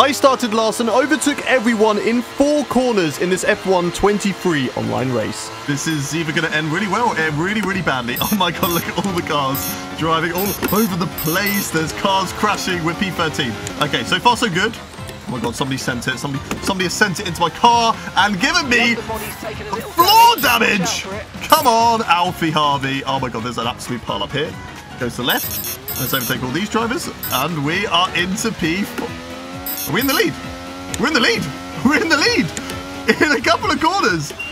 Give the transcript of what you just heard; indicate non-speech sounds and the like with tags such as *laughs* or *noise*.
I started last and overtook everyone in four corners in this F1 23 online race. This is either going to end really well or really, really badly. *laughs* Oh my god, look at all the cars driving all over the place. There's cars crashing with P13. Okay, so far so good. Oh my god, somebody sent it. Somebody somebody has sent it into my car and given me floor damage. Come on, Alfie Harvey. Oh my god, there's an absolute pile up here. Goes to the left. Let's overtake all these drivers. And we are into P4. Are in the lead? We're in the lead. We're in the lead. *laughs* *laughs* In a couple of corners.